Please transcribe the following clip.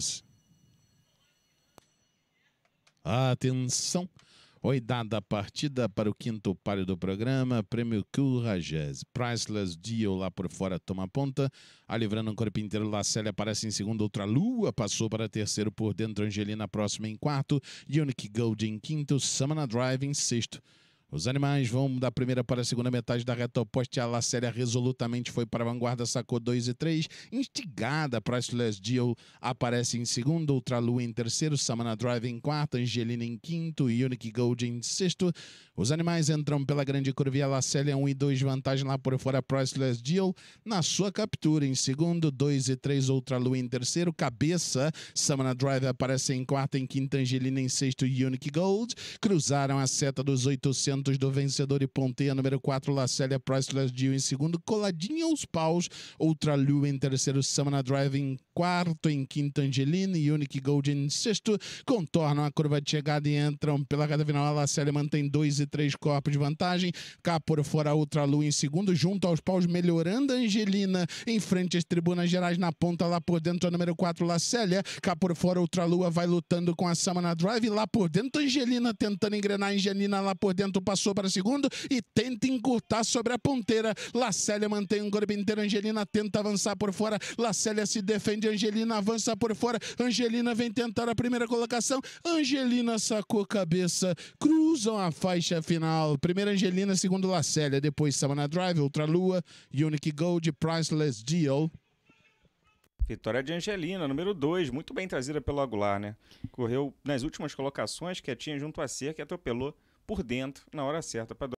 Lucas. Atenção! Oi, dada a partida para o quinto páreo do programa, prêmio Couragez. Priceless Deal lá por fora toma ponta. A livrando um corpo inteiro, Lacélia aparece em segundo, outra lua passou para terceiro por dentro, Angelina próxima em quarto, Unique Gold em quinto, Samana Drive em sexto. Os animais vão da primeira para a segunda metade da reta oposta. A Lacélia resolutamente foi para a vanguarda, sacou 2 e 3. Instigada, Priceless Deal aparece em segundo, Ultralu em terceiro, Samana Drive em quarto, Angelina em quinto, Unique Gold em sexto. Os animais entram pela grande curva e a Lacélia 1 e 2 vantagem lá por fora, Priceless Deal na sua captura em segundo, 2 e 3, Ultralu em terceiro, cabeça, Samana Drive aparece em quarto, em quinto, Angelina em sexto, Unique Gold. Cruzaram a seta dos 800 do vencedor e ponteia número 4, Lacélia Priceless Deal. Em segundo, coladinha aos paus, Ultralu em terceiro, Samana Drive em quarto, em quinto, Angelina e Unique Gold em sexto, contornam a curva de chegada e entram pela reta final, a Lacélia mantém 2 e 3 corpos de vantagem, cá por fora, Ultralu em segundo, junto aos paus, melhorando a Angelina, em frente às tribunas gerais, na ponta lá por dentro, a número 4, Lacélia, cá por fora, Ultralua vai lutando com a Samana Drive, lá por dentro, Angelina tentando engrenar, Angelina lá por dentro, passou para segundo e tenta encurtar sobre a ponteira. Lacélia mantém um corpo inteiro. Angelina tenta avançar por fora. Lacélia se defende. Angelina avança por fora. Angelina vem tentar a primeira colocação. Angelina sacou cabeça. Cruzam a faixa final. Primeiro Angelina, segundo Lacélia. Depois Samana Drive, Ultralua, Unique Gold, Priceless Deal. Vitória de Angelina, número 2, muito bem trazida pelo Aguilar, né? Correu nas últimas colocações, quietinha junto à cerca e atropelou por dentro na hora certa para